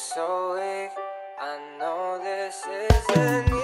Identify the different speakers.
Speaker 1: so weak. I know this isn't.